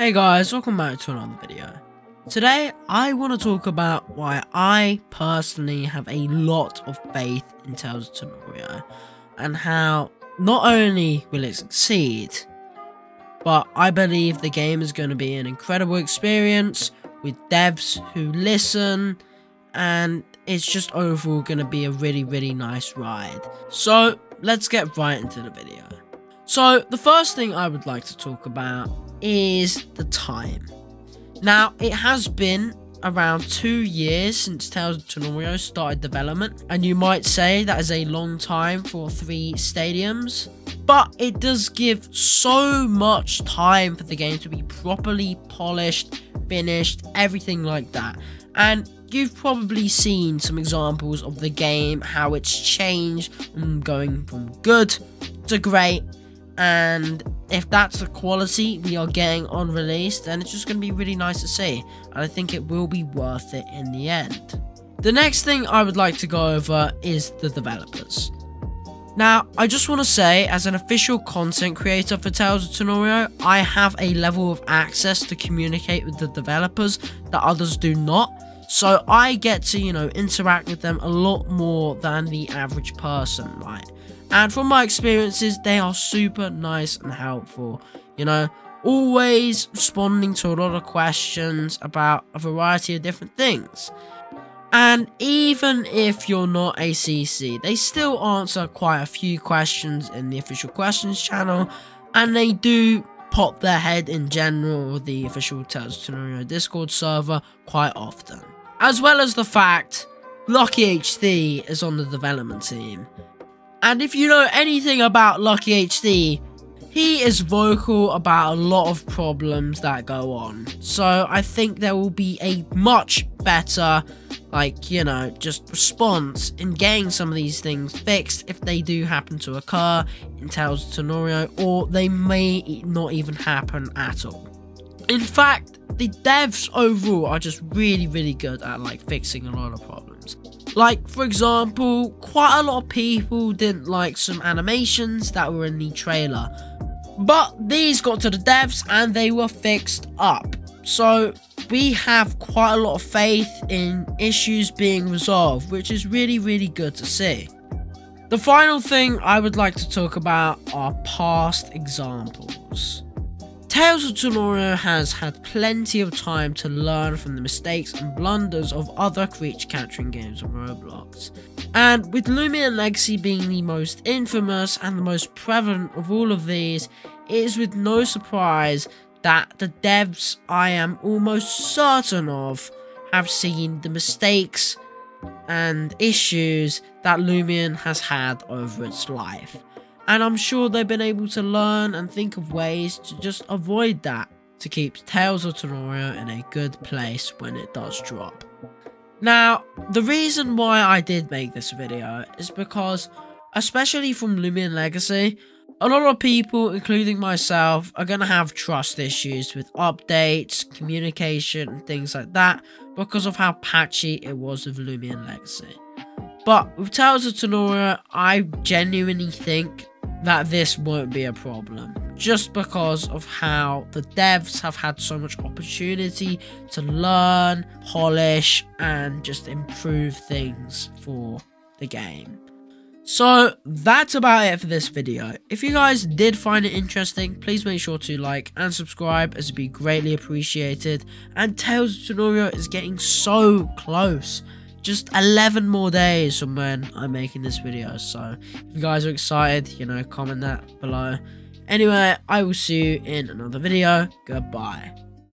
Hey guys, welcome back to another video. Today, I want to talk about why I personally have a lot of faith in Tales of Tanorio and how not only will it succeed, but I believe the game is going to be an incredible experience with devs who listen and it's just overall going to be a really, really nice ride. So, let's get right into the video. So, the first thing I would like to talk about is the time. Now, it has been around two years since Tales of Tanorio started development, and you might say that is a long time for three stadiums, but it does give so much time for the game to be properly polished, finished, everything like that. And you've probably seen some examples of the game, how it's changed from going from good to great and if that's the quality we are getting on release then it's just going to be really nice to see and I think it will be worth it in the end. The next thing I would like to go over is the developers. Now, I just want to say, as an official content creator for Tales of Tanorio, I have a level of access to communicate with the developers that others do not. So I get to, you know, interact with them a lot more than the average person, right? And from my experiences, they are super nice and helpful. You know, always responding to a lot of questions about a variety of different things. And even if you're not a CC, they still answer quite a few questions in the official questions channel, and they do pop their head in general the official Tales of Discord server quite often. As well as the fact Lucky HD is on the development team, and if you know anything about Lucky HD, he is vocal about a lot of problems that go on. So I think there will be a much better, like, you know, just response in getting some of these things fixed if they do happen to occur in Tales of Tanorio, or they may not even happen at all. In fact, the devs overall are just really, really good at, like, fixing a lot of. Like, for example, quite a lot of people didn't like some animations that were in the trailer. But these got to the devs and they were fixed up. So, we have quite a lot of faith in issues being resolved, which is really, really good to see. The final thing I would like to talk about are past examples. Tales of Tanorio has had plenty of time to learn from the mistakes and blunders of other creature capturing games on Roblox. And with Loomian Legacy being the most infamous and the most prevalent of all of these, it is with no surprise that the devs I am almost certain of have seen the mistakes and issues that Loomian has had over its life and I'm sure they've been able to learn and think of ways to just avoid that to keep Tales of Tanorio in a good place when it does drop. Now, the reason why I did make this video is because, especially from Loomian Legacy, a lot of people, including myself, are going to have trust issues with updates, communication, and things like that because of how patchy it was with Loomian Legacy. But with Tales of Tanorio, I genuinely think that this won't be a problem just because of how the devs have had so much opportunity to learn, polish, and just improve things for the game. So that's about it for this video. If you guys did find it interesting, please make sure to like and subscribe as it'd be greatly appreciated. And Tales of Tanorio is getting so close just 11 more days from when I'm making this video. So if you guys are excited, you know, comment that below. Anyway, I will see you in another video. Goodbye.